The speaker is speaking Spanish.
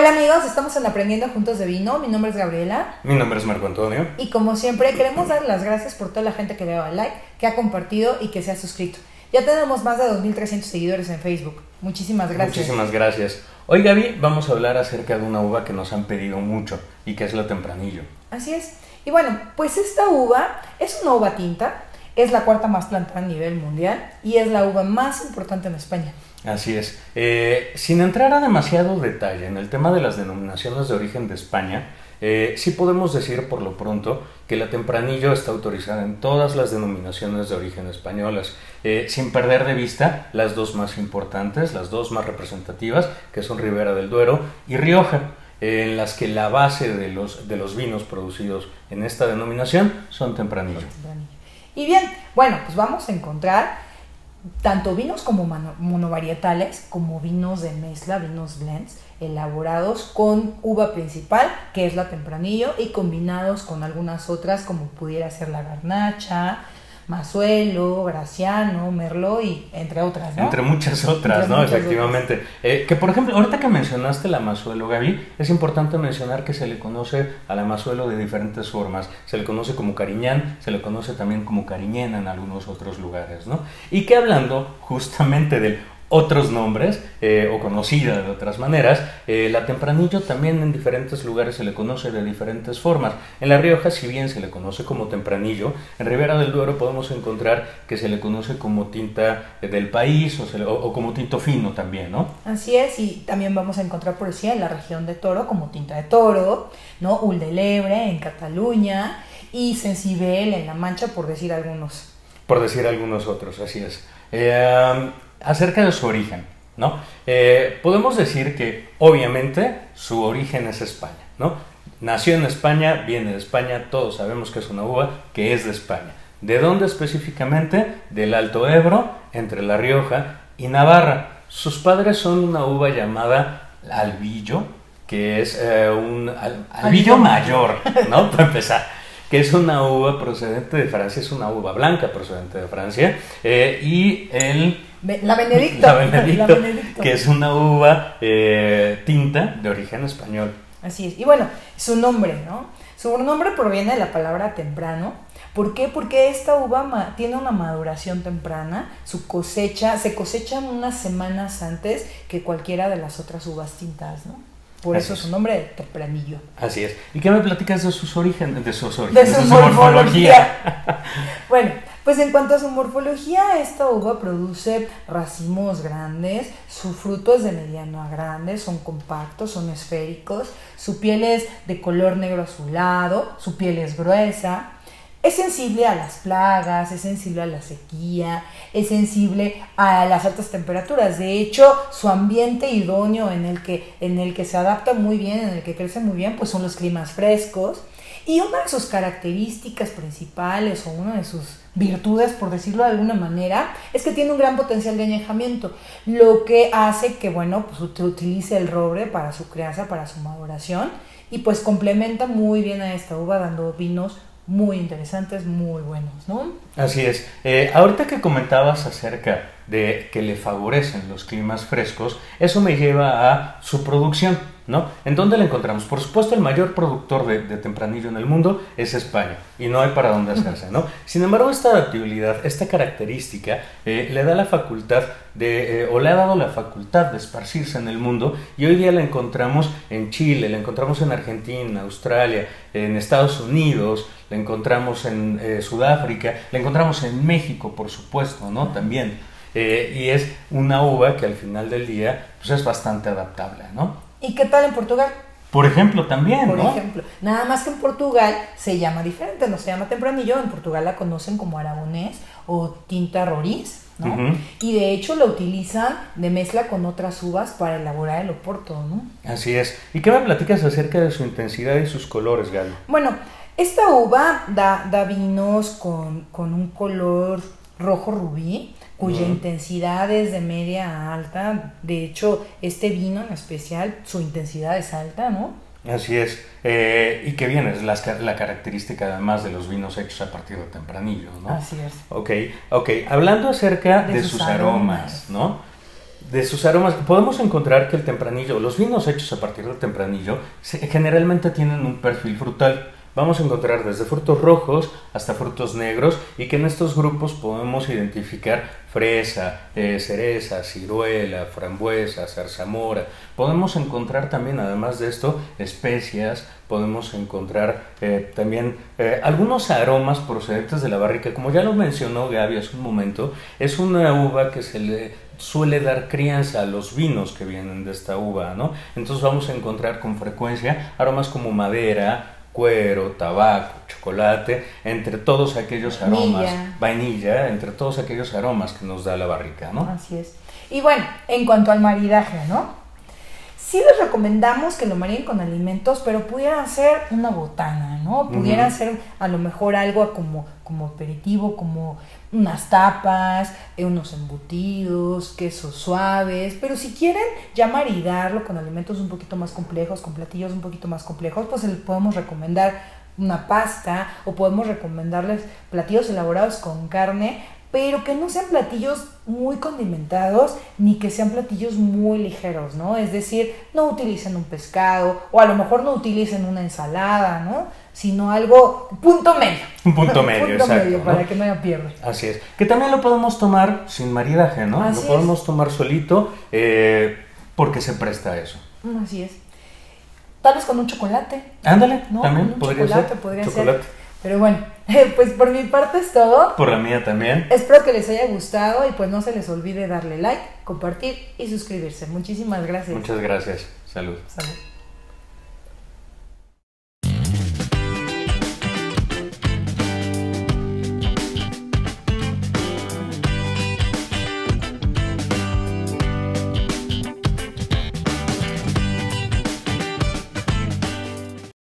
Hola amigos, estamos en Aprendiendo Juntos de Vino. Mi nombre es Gabriela. Mi nombre es Marco Antonio. Y como siempre, queremos dar las gracias por toda la gente que le ha dado like, que ha compartido y que se ha suscrito. Ya tenemos más de 2.300 seguidores en Facebook. Muchísimas gracias. Muchísimas gracias. Hoy Gaby, vamos a hablar acerca de una uva que nos han pedido mucho y que es la tempranillo. Así es. Y bueno, pues esta uva es una uva tinta, es la cuarta más plantada a nivel mundial y es la uva más importante en España. Así es. Eh, sin entrar a demasiado detalle en el tema de las denominaciones de origen de España, eh, sí podemos decir por lo pronto que la tempranillo está autorizada en todas las denominaciones de origen españolas, eh, sin perder de vista las dos más importantes, las dos más representativas, que son Ribera del Duero y Rioja, en las que la base de los, de los vinos producidos en esta denominación son tempranillo. Y bien, bueno, pues vamos a encontrar tanto vinos como monovarietales, como vinos de mezcla, vinos blends, elaborados con uva principal, que es la tempranillo, y combinados con algunas otras, como pudiera ser la garnacha, Mazuelo, Graciano, Merlot y entre otras, ¿no? Entre muchas otras, ¿no? Efectivamente. Eh, que por ejemplo, ahorita que mencionaste la Mazuelo, Gaby, es importante mencionar que se le conoce a la Mazuelo de diferentes formas. Se le conoce como Cariñán, se le conoce también como Cariñena en algunos otros lugares, ¿no? Y que hablando justamente del otros nombres eh, o conocida de otras maneras. Eh, la tempranillo también en diferentes lugares se le conoce de diferentes formas. En La Rioja, si bien se le conoce como tempranillo, en Ribera del Duero podemos encontrar que se le conoce como tinta del país o, como tinto fino también, ¿no? Así es, y también vamos a encontrar por decir en la región de Toro como tinta de Toro, ¿no? Uldelebre en Cataluña y Sensibel en La Mancha, por decir algunos. Por decir algunos otros, así es. Eh, acerca de su origen, ¿no? Eh, podemos decir que obviamente su origen es España, ¿no? Nació en España, viene de España, todos sabemos que es una uva que es de España. ¿De dónde específicamente? Del Alto Ebro, entre La Rioja y Navarra. Sus padres son una uva llamada albillo, que es eh, un albillo mayor, ¿no? Para empezar que es una uva procedente de Francia, es una uva blanca procedente de Francia, eh, y el... La Benedicto. La Benedicto, que es una uva eh, tinta de origen español. Así es. Y bueno, su nombre, ¿no? Su nombre proviene de la palabra temprano. ¿Por qué? Porque esta uva tiene una maduración temprana, su cosecha, se cosechan unas semanas antes que cualquiera de las otras uvas tintas, ¿no? Por eso su nombre de tempranillo. Así es. ¿Y qué me platicas de sus orígenes? De, sus orígenes, de su, morfología. bueno, pues en cuanto a su morfología, esta uva produce racimos grandes, su fruto es de mediano a grande, son compactos, son esféricos, su piel es de color negro azulado, su piel es gruesa, es sensible a las plagas, es sensible a la sequía, es sensible a las altas temperaturas. De hecho, su ambiente idóneo en el que, en el que se adapta muy bien, en el que crece muy bien, pues son los climas frescos. Y una de sus características principales o una de sus virtudes, por decirlo de alguna manera, es que tiene un gran potencial de añejamiento, lo que hace que, bueno, pues utilice el roble para su crianza, para su maduración, y pues complementa muy bien a esta uva dando vinos muy interesantes, muy buenos, ¿no? Así es. Eh, ahorita que comentabas acerca de que le favorecen los climas frescos, eso me lleva a su producción. ¿No? ¿En dónde la encontramos? Por supuesto, el mayor productor de, tempranillo en el mundo es España y no hay para dónde hacerse, ¿no? Sin embargo, esta adaptabilidad, esta característica, eh, le da la facultad de, eh, o le ha dado la facultad de esparcirse en el mundo y hoy día la encontramos en Chile, la encontramos en Argentina, Australia, en Estados Unidos, la encontramos en eh, Sudáfrica, la encontramos en México, por supuesto, ¿no? También. y es una uva que al final del día pues es bastante adaptable, ¿no? ¿Y qué tal en Portugal? Por ejemplo, también, Por ejemplo, nada más que en Portugal se llama diferente, no se llama tempranillo, en Portugal la conocen como aragonés o tinta roriz, ¿no? Y de hecho la utilizan de mezcla con otras uvas para elaborar el oporto, ¿no? Así es. ¿Y qué me platicas acerca de su intensidad y sus colores, Galo? Bueno, esta uva da, da vinos con, con un color rojo rubí, cuya intensidad es de media a alta. De hecho, este vino en especial, su intensidad es alta, ¿no? Así es. Eh, y qué bien, es la, la, característica además de los vinos hechos a partir de tempranillo, ¿no? Así es. Ok, ok. Hablando acerca de, sus, aromas, ¿no? de sus aromas, podemos encontrar que el tempranillo, los vinos hechos a partir del tempranillo, generalmente tienen un perfil frutal. Vamos a encontrar desde frutos rojos hasta frutos negros y que en estos grupos podemos identificar fresa, eh, cereza, ciruela, frambuesa, zarzamora. Podemos encontrar también, además de esto, especias, podemos encontrar eh, también eh, algunos aromas procedentes de la barrica. Como ya lo mencionó Gaby hace un momento, es una uva que se le suele dar crianza a los vinos que vienen de esta uva, ¿no? Entonces vamos a encontrar con frecuencia aromas como madera, cuero, tabaco, chocolate, entre todos aquellos aromas, vainilla, entre todos aquellos aromas que nos da la barrica, ¿no? Así es. Y bueno, en cuanto al maridaje, ¿no? Sí les recomendamos que lo marinen con alimentos, pero pudieran ser una botana, ¿no? Pudieran ser a lo mejor algo como, como aperitivo, como unas tapas, eh, unos embutidos, quesos suaves, pero si quieren ya maridarlo con alimentos un poquito más complejos, con platillos un poquito más complejos, pues les podemos recomendar una pasta o podemos recomendarles platillos elaborados con carne pero que no sean platillos muy condimentados ni que sean platillos muy ligeros, ¿no? Es decir, no utilicen un pescado o a lo mejor no utilicen una ensalada, ¿no? Sino algo punto medio. Un punto medio, punto medio para que no haya pierde. Así es. Que también lo podemos tomar sin maridaje, ¿no? lo podemos tomar solito eh, porque se presta a eso. Así es. Tal vez con un chocolate. Ándale, ¿no? También podría chocolate, ser. Podría chocolate. Pero bueno, pues por mi parte es todo. Por la mía también. Espero que les haya gustado y pues no se les olvide darle like, compartir y suscribirse. Muchísimas gracias. Muchas gracias. Salud. Salud.